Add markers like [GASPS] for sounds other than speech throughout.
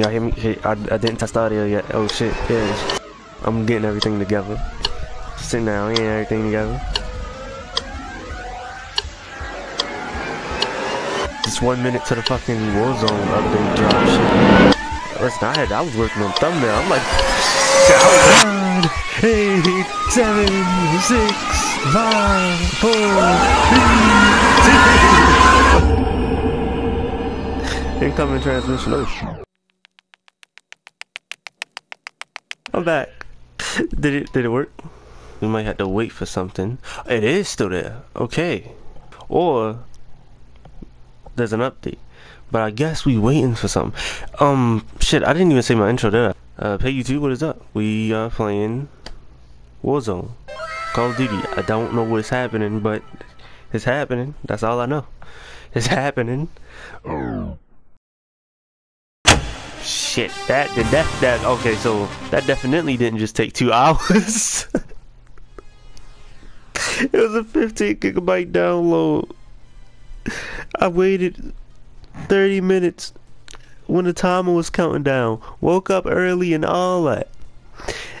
Y'all hear me? I, I didn't test audio yet. Oh shit, yeah. I'm getting everything together. Sitting down, getting everything together. Just one minute to the fucking Warzone update drop shit. Listen, I had I was working on thumbnail. I'm like, nine, [LAUGHS] eight, seven, six, five, four, three, two. [LAUGHS] Incoming transmission. Oh I'm back. Did it did it work? We might have to wait for something. It is still there. Okay. Or there's an update. But I guess we waiting for something. Um shit, I didn't even say my intro there. Uh Peggy 2, what is up? We are playing Warzone. Call of Duty. I don't know what's happening, but it's happening. That's all I know. It's [LAUGHS] happening. Shit, that did that that okay, so that definitely didn't just take two [LAUGHS] hours. it was a 15 gigabyte download. I waited 30 minutes when the timer was counting down. Woke up early and all that.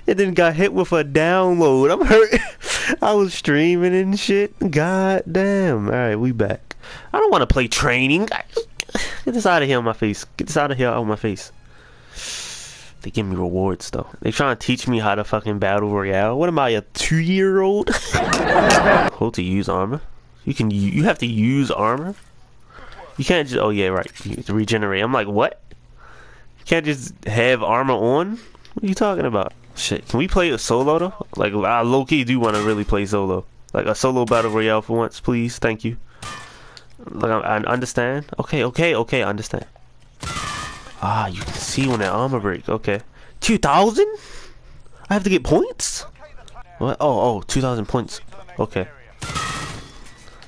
And then got hit with a download. I'm hurt. [LAUGHS] I was streaming and shit. God damn. Alright, we back. I don't want to play training. [LAUGHS] Get this out of here on my face. Get this out of here on my face. They give me rewards though. They trying to teach me how to fucking battle royale. What am I, a two-year-old? [LAUGHS] Hold to use armor. You can. You have to use armor. You can't just. Oh yeah, right. You regenerate. I'm like, what? You can't just have armor on. What are you talking about? Shit. Can we play a solo though? Like, I low key do want to really play solo. Like a solo battle royale for once, please. Thank you. Like I, understand. Okay, okay, okay. I understand. Ah, you can see when that armor breaks. Okay. 2,000? I have to get points? What? Oh, oh, 2,000 points. Okay.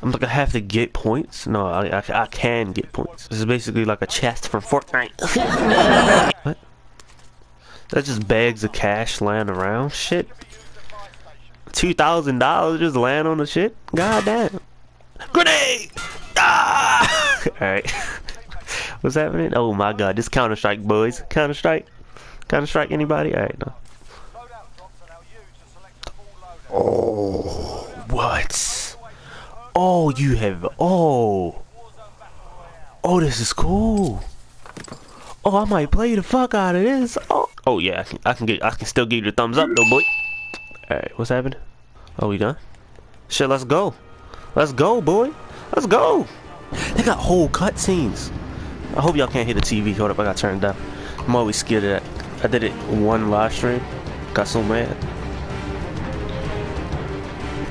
I'm like, I have to get points? No, I, I, I can get points. This is basically like a chest from Fortnite. [LAUGHS] what? That just bags of cash lying around? Shit. $2,000 just laying on the shit? God damn. Grenade! [LAUGHS] Alright. [LAUGHS] What's happening? Oh my god, this Counter Strike, boys. Counter Strike? Counter Strike, anybody? Alright, no. Oh, what? Oh, you have. Oh. Oh, this is cool. Oh, I might play the fuck out of this. Oh, oh yeah, I can, I can get, I can still give you the thumbs up though, boy. All right, what's happening? Oh, we done? Shit, let's go. Let's go, boy. Let's go. They got whole cutscenes. I hope y'all can't hear the TV. Hold up, I got turned down. I'm always scared of that. I did it one live stream. Got so mad.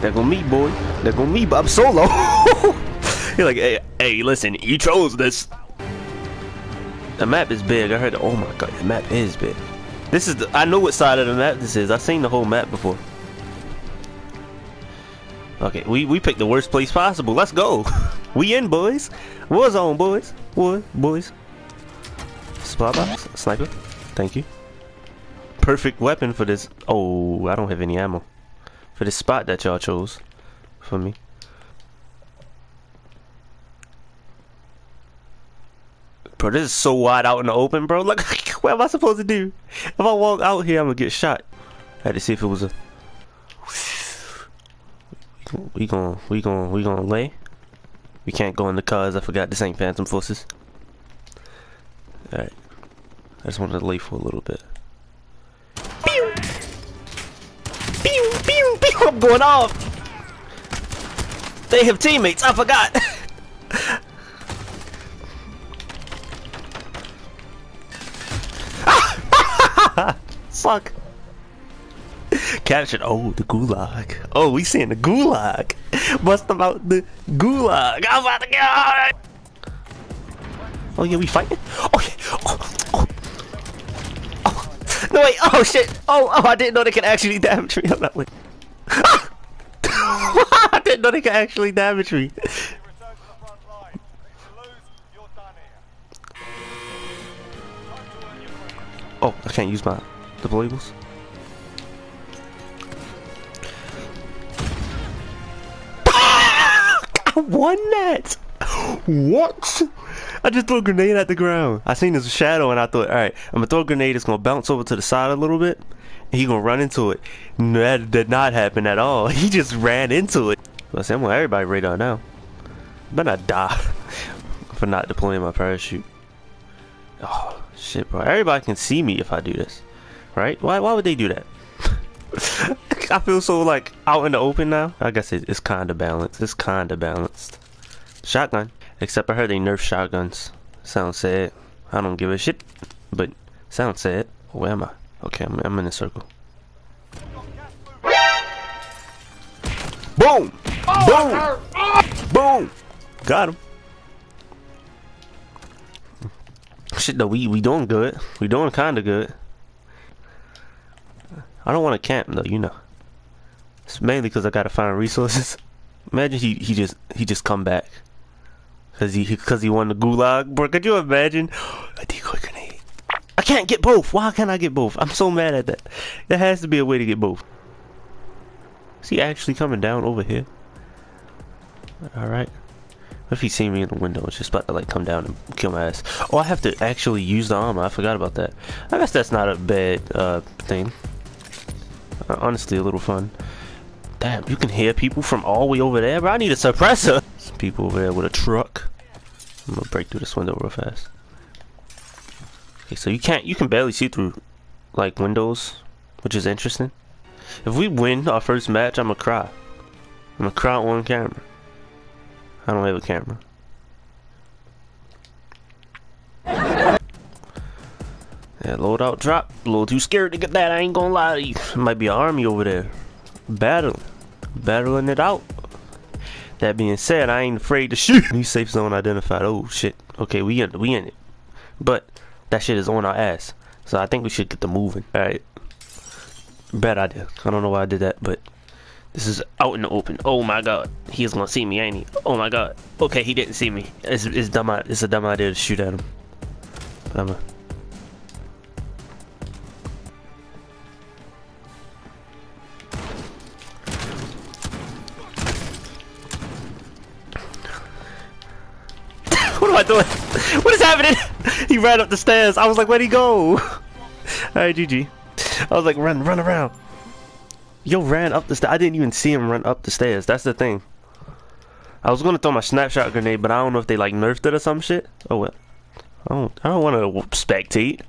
There go me, boy. There go me, but I'm solo. [LAUGHS] You're like, hey, hey, listen, you chose this. The map is big. I heard. Oh my god, the map is big. This is. The, I know what side of the map this is. I've seen the whole map before. Okay, we we picked the worst place possible. Let's go. [LAUGHS] we in, boys. Warzone, boys. What, boys. Supply box, sniper. Thank you. Perfect weapon for this. Oh, I don't have any ammo for this spot that y'all chose for me. Bro, this is so wide out in the open, bro. Look, [LAUGHS] what am I supposed to do? If I walk out here, I'm gonna get shot. I had to see if it was a. We gon' we gon' we gon' lay. We can't go in the cars. I forgot this ain't Phantom Forces. Alright. I just wanted to lay for a little bit. Pew! Pew! Pew! Pew! I'm going off! They have teammates. I forgot. [LAUGHS] Ah! [LAUGHS] Fuck. Captured. Oh, the gulag. Oh, we seeing the gulag. Bust them out the gulag. I'm about to go. Oh yeah, we fighting. Oh yeah. Oh, oh. oh. No wait. Oh shit. Oh oh, I didn't know they could actually damage me. [LAUGHS] I'm not wait. [LAUGHS] I didn't know they could actually damage me. Oh, I can't use my deployables. Won that! [GASPS] What? I just threw a grenade at the ground. I seen his shadow and I thought, all right, I'm gonna throw a grenade. It's gonna bounce over to the side a little bit. And he gonna run into it. That did not happen at all. [LAUGHS] He just ran into it. I said, I'm on everybody radar now. Better not die [LAUGHS] for not deploying my parachute. Oh shit, bro! Everybody can see me if I do this, right? Why? Why would they do that? [LAUGHS] I feel so like out in the open now. I guess it, it's kind of balanced. It's kind of balanced. Shotgun. Except I heard they nerf shotguns. Sounds sad. I don't give a shit. But sounds sad. Where am I? Okay, I'm, I'm in a circle. Boom! Boom! Boom! Got him. Shit, though, we, we doing good. We doing kind of good. I don't want to camp, though, you know. It's mainly because I gotta find resources. [LAUGHS] Imagine he, he just he just come back. Cause he cause he won the gulag. Bro, could you imagine? [GASPS] A decoy grenade. I can't get both. Why can't I get both? I'm so mad at that. There has to be a way to get both. Is he actually coming down over here? Alright. What if he see me in the window? It's just about to like come down and kill my ass. Oh, I have to actually use the armor. I forgot about that. I guess that's not a bad uh, thing. Uh, honestly, a little fun. Damn, you can hear people from all the way over there, bro. I need a suppressor. Some people over there with a truck. I'm gonna break through this window real fast. Okay, so you can't, you can barely see through, like, windows, which is interesting. If we win our first match, I'm gonna cry. I'm gonna cry on camera. I don't have a camera. [LAUGHS] Yeah, loadout drop. A little too scared to get that, I ain't gonna lie to you. Might be an army over there. Battling. Battling it out. That being said, I ain't afraid to shoot. [LAUGHS] New safe zone identified. Oh shit. Okay, we in we in it. But that shit is on our ass. So I think we should get the moving. Alright. Bad idea. I don't know why I did that, but this is out in the open. Oh my god. He's gonna see me, ain't he? Oh my god. Okay, he didn't see me. It's, it's dumb it's a dumb idea to shoot at him. But I'm a am I doing? What is happening? [LAUGHS] He ran up the stairs. I was like, where'd he go? [LAUGHS] Alright, GG. I was like, run, run around. Yo ran up the stairs. I didn't even see him run up the stairs. That's the thing. I was gonna throw my snapshot grenade, but I don't know if they like nerfed it or some shit. Oh well. I don't. I don't want to spectate.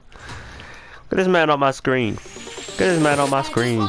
Get this man on my screen. Get this man on my screen.